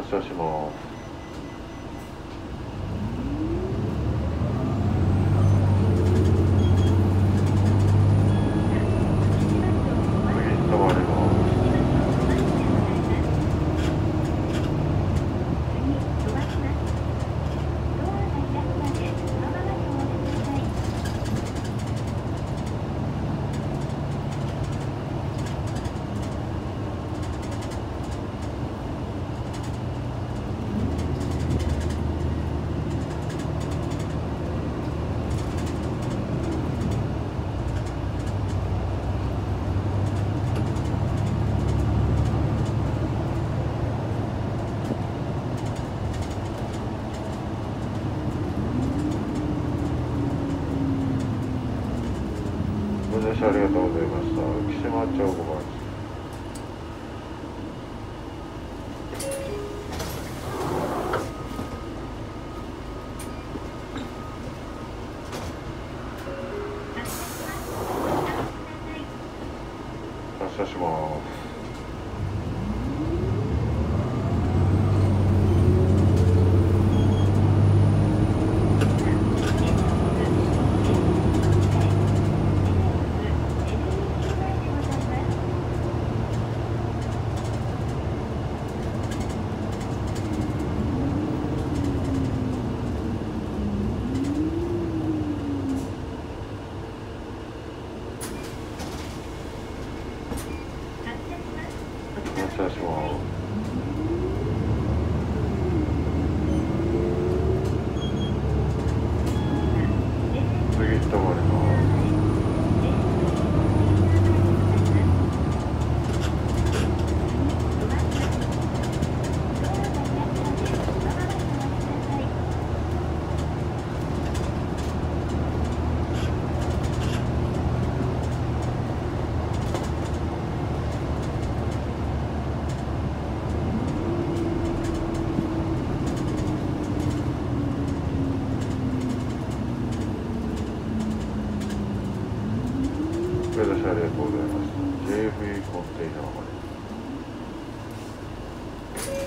発車します次止まりますご乗車ありがとうございました。浮島町5番発車します。発車します次止まりますご乗車ありがとうございます JFE コンテナーまで。